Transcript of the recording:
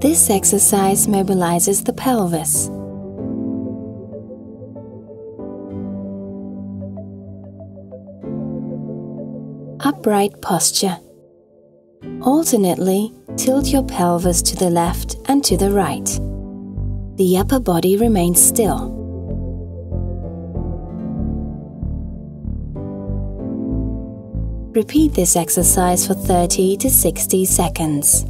This exercise mobilizes the pelvis. Upright posture. Alternately, tilt your pelvis to the left and to the right. The upper body remains still. Repeat this exercise for 30 to 60 seconds.